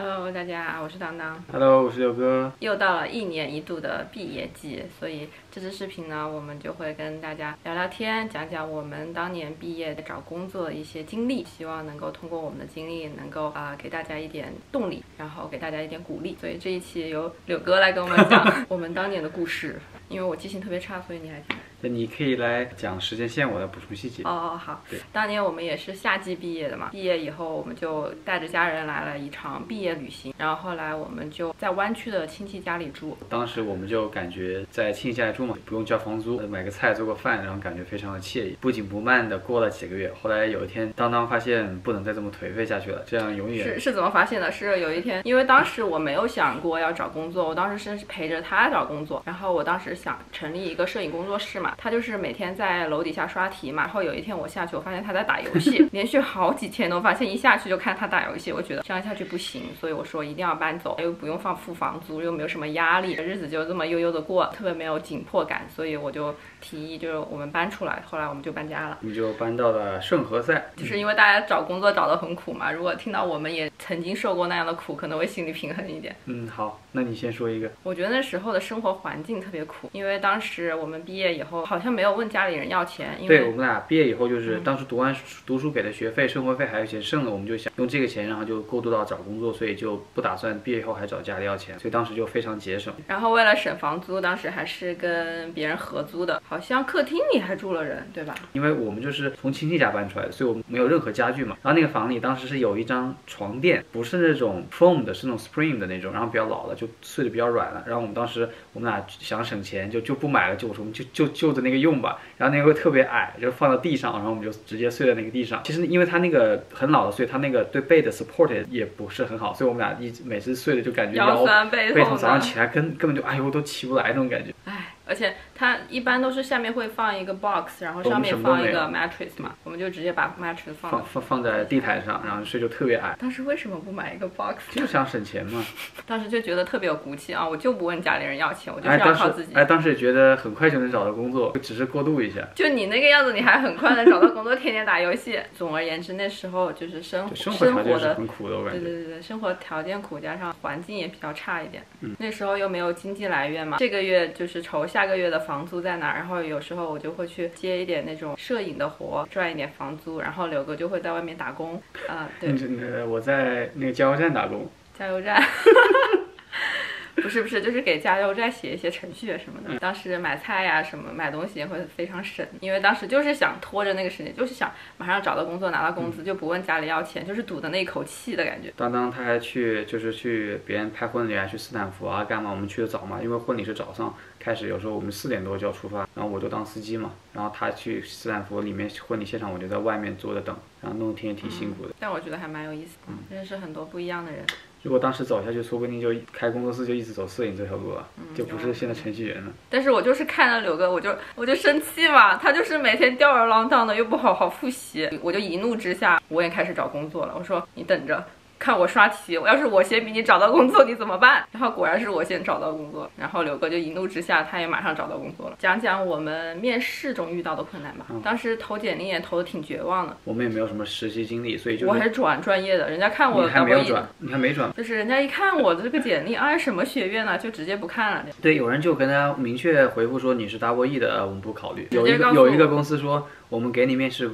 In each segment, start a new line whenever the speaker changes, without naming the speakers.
Hello，大家，我是当当。
Hello，我是六哥。
又到了一年一度的毕业季，所以这支视频呢，我们就会跟大家聊聊天，讲讲我们当年毕业找工作的一些经历，希望能够通过我们的经历，能够啊、给大家一点动力，然后给大家一点鼓励。所以这一期由柳哥来跟我们讲 我们当年的故事，因为我记性特别差，所以你来讲。
那你可以来讲时间线，我来补充细节。
哦，好
对。
当年我们也是夏季毕业的嘛，毕业以后我们就带着家人来了一场毕业旅行，然后后来我们就在湾区的亲戚家里住。
当时我们就感觉在亲戚家里住嘛，不用交房租，买个菜做个饭，然后感觉非常的惬意。不紧不慢的过了几个月，后来有一天，当当发现不能再这么颓废下去了，这样永远
是是怎么发现的？是有一天，因为当时我没有想过要找工作，我当时是陪着他找工作。然后我当时想成立一个摄影工作室嘛，他就是每天在楼底下刷题嘛。然后有一天我下去，我发现他在打游戏，连续好几天都发现一下去就看他打游戏，我觉得这样下去不行，所以我说一定要搬走，又不用放付房租，又没有什么压力，日子就这么悠悠的过，特别没有紧迫感，所以我就提议就是我们搬出来。后来我们就搬家了。
我们就搬到了圣何塞。
就是因为大家找工作找得很苦嘛，如果听到我们也曾经受过那样的苦，可能会心理平衡一点。
嗯，好，那你先说一个。
我觉得那时候的生活环境特别苦，因为当时我们毕业以后好像没有问家里人要钱，因为
对我们俩毕业以后，就是当时读完书读书给的学费、生活费还有钱剩了，我们就想用这个钱，然后就过渡到找工作，所以就不打算毕业以后还找家里要钱，所以当时就非常节省。
然后为了省房租，当时还是跟别人合租的，好像客厅里还住了人，对吧？
因为我们就是从亲戚家搬出来的，所以我们没有任何家具嘛。然后那个房里当时是有一张床垫，不是那种 foam 的，是那种 spring 的那种，然后比较老了，就睡得比较软了。然后我们当时我们俩想省钱，就就不买了，就我说我们就就就着那个用吧。然后那个特别矮，就放到地上，然后我们就直接睡在那个地上。其实因为它那个很老了，所以它那个对背的 support 也不是很好，所以我们俩一直每次睡的就感觉
腰背痛，
早上起来根根本就哎呦都起不来那种感觉。
唉，而且它一般都是下面会放一个 box，然后上面放一个 mattress 嘛，我们就直接把 mattress 放
放放放在地毯上，然后睡就特别矮，
当时为什么不买一个 box？
就想省钱嘛。
当时就觉得特别有骨气啊！我就不问家里人要钱，我就是要靠自己。
时哎，当时也觉得很快就能找到工作，只是过渡一下。
就你那个样子，你还很快能找到工作，天天打游戏。总而言之，那时候就是生活
生活条件很苦的，我感觉。
对对对对，生活条件苦，加上环境也比较差一点。
嗯
那时候又没有经济来源嘛，这个月就是愁下个月的房租在哪儿，然后有时候我就会去接一点那种摄影的活，赚一点房租，然后柳哥就会在外面打工。啊、对，
我在那个加油站打工，
加油站。不是不是，就是给加油站写一些程序什么的。当时买菜呀、什么买东西也会非常省，因为当时就是想拖着那个时间，就是想马上找到工作拿到工资，就不问家里要钱，就是赌的那一口气的感觉。
当当他还去就是去别人拍婚礼啊，去斯坦福啊干嘛？我们去的早嘛，因为婚礼是早上开始，有时候我们四点多就要出发，然后我就当司机嘛，然后他去斯坦福里面婚礼现场，我就在外面坐着等，然后弄得天也挺辛苦的。
但我觉得还蛮有意思的，认识很多不一样的人。
如果当时走下去，说不定就开工作室就一直走摄影这条路了，就不是现在程序员了。
但是我就是看到柳哥，我就我就生气嘛，他就是每天吊儿郎当的，又不好好复习，我就一怒之下，我也开始找工作了。我说你等着。看我刷题，我要是我先比你找到工作，你怎么办？然后果然是我先找到工作，然后刘哥就一怒之下，他也马上找到工作了。讲讲我们面试中遇到的困难吧。当时投简历也投的挺绝望的，
我们也没有什么实习经历，所以就是
我还是转专业的，人家看我
你还没有
E
转，你还没转。
就是人家一看我的这个简历，哎，什么学院呢，就直接不看了。
对，有人就跟他明确回复说你是 double E 的，呃我们不考虑。有一个有一个公司说，我们给你面试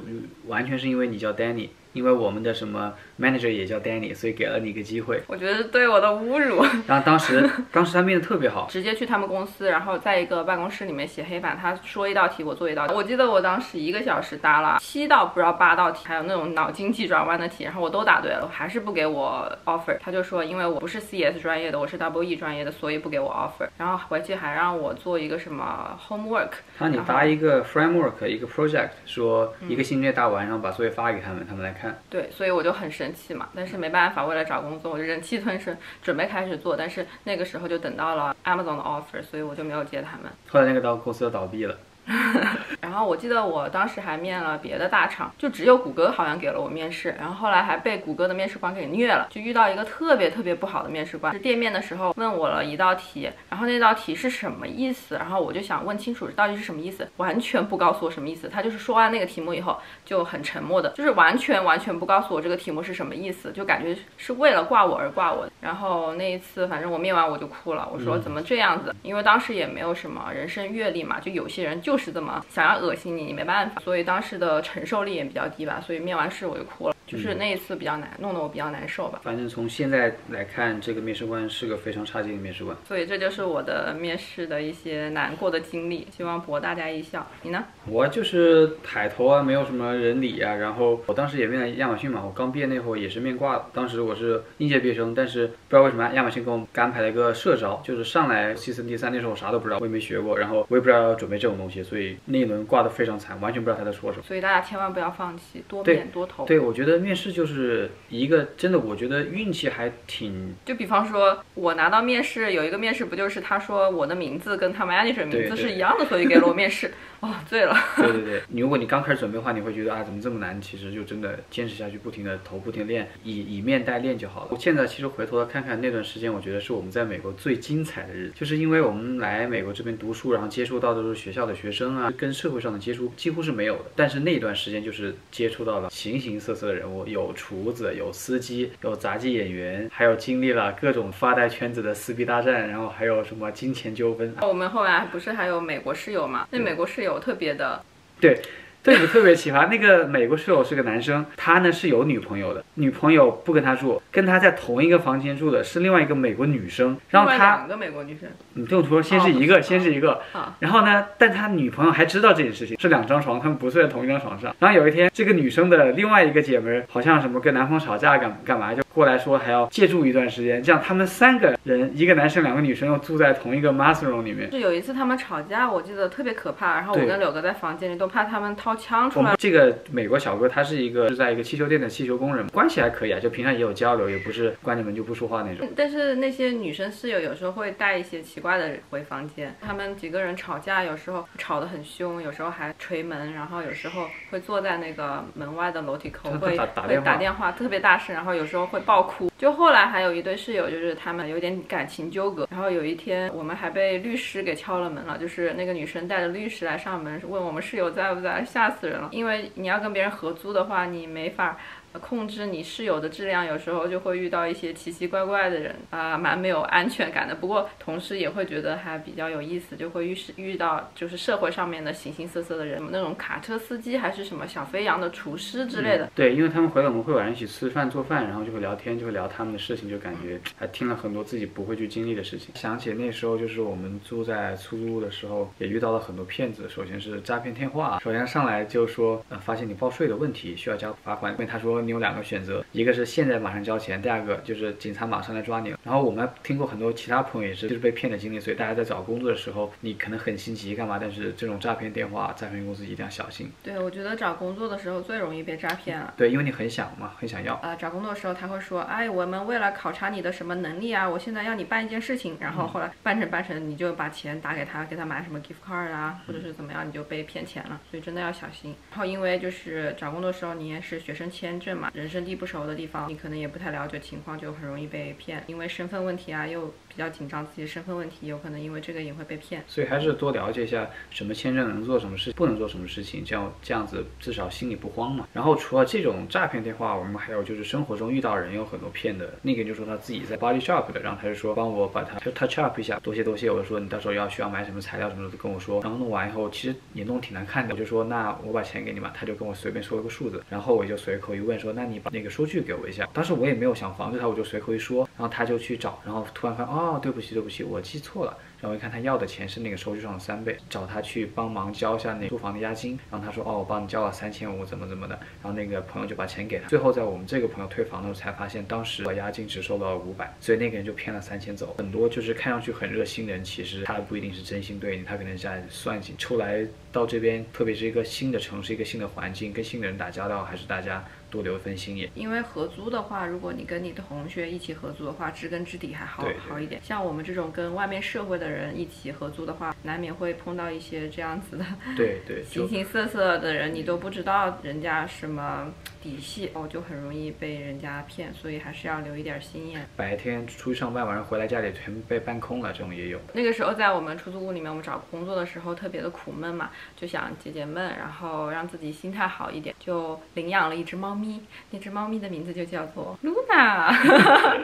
完全是因为你叫 Danny，因为我们的什么 manager 也叫 Danny，所以给了你一个机会。
我觉得对我的侮辱。
然后当时 当时他面的特别好，
直接去他们公司，然后在一个办公室里面写黑板，他说一道题，我做一道题。我记得我当时一个小时答了七道，不知道八道题，还有那种脑筋急转弯的题，然后我都答对了，还是不给我 offer。他就说，因为我不是 CS 专业的，我是 double E 专业的，所以不给我 offer。然后回去还让我做一个什么 homework，
他让你答一个 framework 一个 project，说
嗯
一个星期内答完，然后把作业发给他们，他们来看。
对，所以我就很生气嘛。但是没办法，为了找工作，我就忍气吞声，准备开始做。但是那个时候就等到了 Amazon 的 offer，所以我就没有接他们。
后来那个到公司就倒闭了，
然后我记得我当时还面了别的大厂，就只有谷歌好像给了我面试，然后后来还被谷歌的面试官给虐了，就遇到一个特别特别不好的面试官，是店面的时候问我了一道题，然后那道题是什么意思，然后我就想问清楚到底是什么意思，完全不告诉我什么意思，他就是说完那个题目以后就很沉默的，就是完全完全不告诉我这个题目是什么意思，就感觉是为了挂我而挂我。然后那一次反正我面完我就哭了，我说怎么这样子，因为当时也没有什么人生阅历嘛，就有些人就就是这么想要恶心你，你没办法，所以当时的承受力也比较低吧，所以面完试我就哭了，就是那一次比较难，弄得我比较难受吧。
反正从现在来看，这个面试官是个非常差劲的面试官。
所以这就是我的面试的一些难过的经历，希望博大家一笑。你呢？
我就是海投啊，没有什么人理啊。然后我当时也面了亚马逊嘛，我刚毕业那会儿也是面挂的。当时我是应届毕业生，但是不知道为什么亚马逊给我们安排了一个社招，就是上来 C 四 D 三，那时候我啥都不知道，我也没学过，然后我也不知道要准备这种东西，所以那一轮挂的非常惨，完全不知道他在说什么。
所以大家千万不要放弃，多
对
面多投。
对，我觉得面试就是一个真的，我觉得运气还挺
就比方说，我拿到面试，有一个面试不就是他说我的名字跟他 manager 名字
对对
是一样的，所以给了我面试。哦，醉了。
对对对，你如果你刚开始准备的话，你会觉得啊怎么这么难？其实就真的坚持下去，不停的投，不停的练，以以面带练就好了。我现在其实回头来看看那段时间，我觉得是我们在美国最精彩的日子，就是因为我们来美国这边读书，然后接触到的都是学校的学生啊，跟社会上的接触几乎是没有的。但是那段时间就是接触到了形形色色的人物，有厨子，有司机，有杂技演员，还有经历了各种发呆圈子的撕逼大战，然后还有什么金钱纠纷，
我们后来不是还有美国室友嘛？那美国室友特别的，
对，对你特别奇葩。那个美国室友是个男生，他呢是有女朋友的，女朋友不跟他住，跟他在同一个房间住的是另外一个美国女生。然后他，
两个美国女生。
你听我说，先是一个，
哦
先是一个
好，
然后呢，但他女朋友还知道这件事情，是两张床，他们不睡在同一张床上。然后有一天，这个女生的另外一个姐们儿好像什么跟男朋友吵架干干嘛，就过来说还要借住一段时间，这样他们三个人，一个男生两个女生，又住在同一个 master room 里面。
是有一次他们吵架，我记得特别可怕，然后我跟柳哥在房间里都怕他们掏枪出来。
这个美国小哥，他是一个是在一个汽修店的汽修工人，关系还可以啊，就平常也有交流，也不是关着门就不说话那种。
但是那些女生室友有时候会带一些奇怪的人回房间，他们几个人吵架，有时候吵得很凶，有时候还捶门，然后有时候会坐在那个门外的楼梯口，会会
打打电话
打电话特别大声，然后有时候会爆哭。就后来还有一对室友，就是他们有点感情纠葛，然后有一天我们还被律师给敲了门了，就是那个女生带着律师来上门，问我们室友在不在，吓死人了。因为你要跟别人合租的话，你没法。控制你室友的质量，有时候就会遇到一些奇奇怪怪的人啊、蛮没有安全感的。不过同时也会觉得还比较有意思，就会遇是遇到就是社会上面的形形色色的人，那种卡车司机还是什么小飞扬的厨师之类的。
对，因为他们回来我们会晚上一起吃饭做饭，然后就会聊天，就会聊他们的事情，就感觉还听了很多自己不会去经历的事情。想起那时候就是我们住在出租屋的时候，也遇到了很多骗子。首先是诈骗电话，首先上来就说，呃，发现你报税的问题需要交罚款，因为他说你有两个选择，一个是现在马上交钱，第二个就是警察马上来抓你。然后我们听过很多其他朋友也是就是被骗的经历，所以大家在找工作的时候，你可能很心急干嘛，但是这种诈骗电话、诈骗公司一定要小心。
对，我觉得找工作的时候最容易被诈骗了。
对，因为你很想嘛，很想要。
啊、找工作的时候他会说，哎，我们为了考察你的什么能力啊，我现在要你办一件事情，然后后来办成办成，你就把钱打给他，给他买什么 gift card 啊，或者是怎么样，你就被骗钱了，所以真的要小心。然后因为就是找工作的时候你也是学生签证嘛，人生地不熟的地方，你可能也不太了解情况，就很容易被骗。因为身份问题啊，又比较紧张自己的身份问题，有可能因为这个也会被骗。
所以还是多了解一下什么签证能做什么事，不能做什么事情，这样这样子至少心里不慌嘛。然后除了这种诈骗电话，我们还有就是生活中遇到人有很多骗的，那个就说他自己在 body shop 的，然后他就说帮我把它 touch up 一下，多谢多谢。我就说你到时候要需要买什么材料什么的跟我说，然后弄完以后其实也弄挺难看的，我就说那我把钱给你吧，他就跟我随便说了个数字，然后我就随口一问说那你把那个收据给我一下。当时我也没有想防着他，我就随口一说，然后他就去找，然后突然发现哦对不起对不起，我记错了。然后一看他要的钱是那个收据上的三倍，找他去帮忙交一下那租房的押金，然后他说哦我帮你交了三千五怎么怎么的，然后那个朋友就把钱给他，最后在我们这个朋友退房的时候才发现当时我押金只收了五百，所以那个人就骗了三千走。很多就是看上去很热心的人，其实他不一定是真心对你，他可能是在算计。出来到这边，特别是一个新的城市、一个新的环境，跟新的人打交道，还是大家。多留一份心眼。
因为合租的话，如果你跟你的同学一起合租的话，知根知底还好好一点。像我们这种跟外面社会的人一起合租的话，难免会碰到一些这样子的
对对，
形形色色的人，你都不知道人家什么底细，哦，就很容易被人家骗，所以还是要留一点心眼。
白天出去上班，晚上回来家里全被搬空了，这种也有。
那个时候在我们出租屋里面，我们找工作的时候特别的苦闷嘛，就想解解闷，然后让自己心态好一点，就领养了一只猫咪。那只猫咪的名字就叫做 Luna。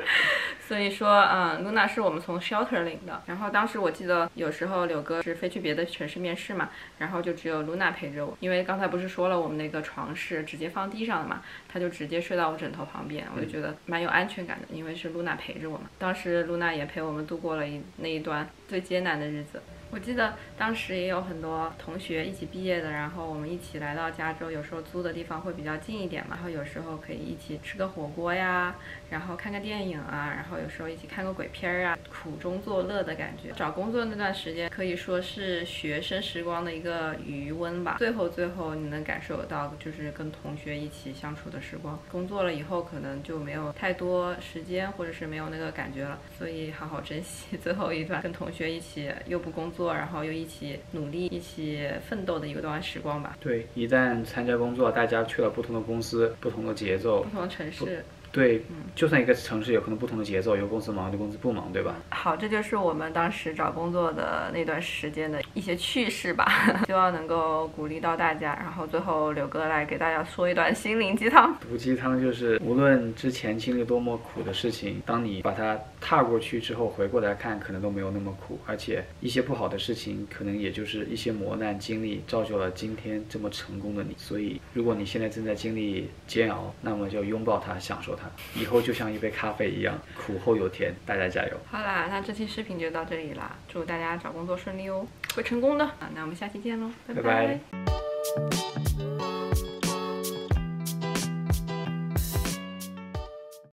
所以说，嗯，Luna 是我们从 shelter 领的。然后当时我记得有时候柳哥是飞去别的城市面试嘛，然后就只有 Luna 陪着我，因为刚才不是说了我们那个床是直接放地上的嘛，他就直接睡到我枕头旁边，我就觉得蛮有安全感的，因为是 Luna 陪着我嘛。当时 Luna 也陪我们度过了一那一段最艰难的日子。我记得当时也有很多同学一起毕业的，然后我们一起来到加州，有时候租的地方会比较近一点嘛，然后有时候可以一起吃个火锅呀，然后看个电影啊，然后有时候一起看个鬼片儿啊，苦中作乐的感觉。找工作那段时间可以说是学生时光的一个余温吧。最后最后你能感受到就是跟同学一起相处的时光。工作了以后可能就没有太多时间，或者是没有那个感觉了，所以好好珍惜 最后一段跟同学一起又不工作，然后又一起努力、一起奋斗的一段时光吧。
对，一旦参加工作，大家去了不同的公司，不同的节奏
不，同的城市。
对，就算一个城市有可能不同的节奏，有公司忙，有公司不忙，对吧？
好，这就是我们当时找工作的那段时间的一些趣事吧，希望能够鼓励到大家。然后最后柳哥来给大家说一段心灵鸡汤。
毒鸡汤就是，无论之前经历多么苦的事情，当你把它踏过去之后，回过来看，可能都没有那么苦。而且一些不好的事情，可能也就是一些磨难经历，造就了今天这么成功的你。所以，如果你现在正在经历煎熬，那么就拥抱它，享受它。以后就像一杯咖啡一样，苦后有甜。大家加油！
好啦，那这期视频就到这里啦，祝大家找工作顺利哦，会成功的。啊，那我们下期见喽，拜
拜拜